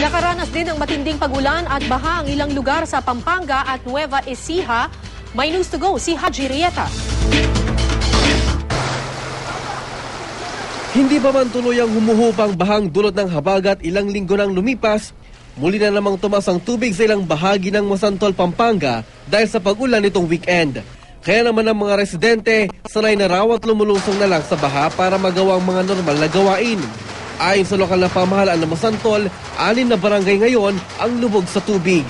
Nakaranas din ng matinding pagulan at baha ang ilang lugar sa Pampanga at Nueva Ecija. May news to go si Haji Rieta. Hindi pa man tuluyang humuhupang bahang dulot ng habagat ilang linggo nang lumipas, muli na namang tumas ang tubig sa ilang bahagi ng Masantol, Pampanga dahil sa pag-ulan nitong weekend. Kaya naman ang mga residente, sanay na raw at na lang sa baha para magawa ang mga normal na gawain. Ayon sa lokal na pamahalaan ng Masantol, alin na barangay ngayon ang lubog sa tubig.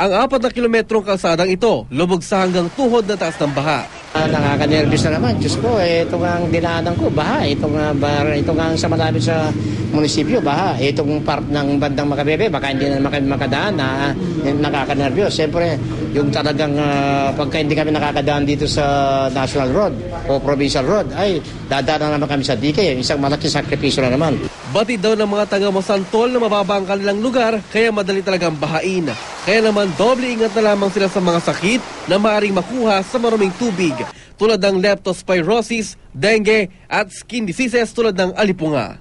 Ang apat na kilometrong kalsadang ito, lubog sa hanggang tuhod na taas ng baha. Ah, nakaka-nervous na naman. Diyos ko, eh, ito nga ang dinaanan ko, baha. Ito nga, bar, ito nga sa malapit sa munisipyo, baha. Itong part ng bandang Makabebe, baka hindi na maka- makadaan na nakaka-nervous. Siyempre, yung talagang ah, pagka hindi kami nakakadaan dito sa National Road o Provincial Road, ay dadaan na naman kami sa DK. Isang malaking sakripisyo na naman. Batid daw ng mga taga Masantol na mababa ang kanilang lugar kaya madali talagang bahain. Kaya naman doble ingat na lamang sila sa mga sakit na maaaring makuha sa maruming tubig tulad ng leptospirosis, dengue at skin diseases tulad ng alipunga.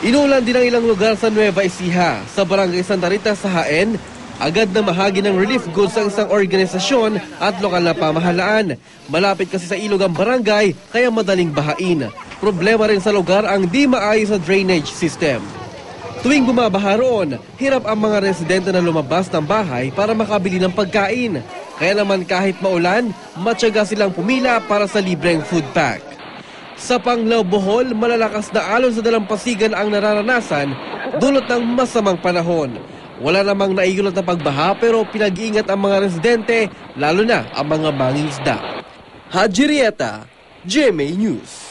Inulan din ang ilang lugar sa Nueva Ecija sa barangay Santa Rita sa Haen Agad na mahagi ng relief goods ang isang organisasyon at lokal na pamahalaan. Malapit kasi sa ilog ang barangay kaya madaling bahain. Problema rin sa lugar ang di maayos na drainage system. Tuwing bumabaha roon, hirap ang mga residente na lumabas ng bahay para makabili ng pagkain. Kaya naman kahit maulan, matyaga silang pumila para sa libreng food pack. Sa Panglao, Bohol, malalakas na alon sa dalampasigan ang nararanasan dulot ng masamang panahon. Wala namang naigulat na pagbaha pero pinag-iingat ang mga residente, lalo na ang mga mangingisda. Haji Rieta, GMA News.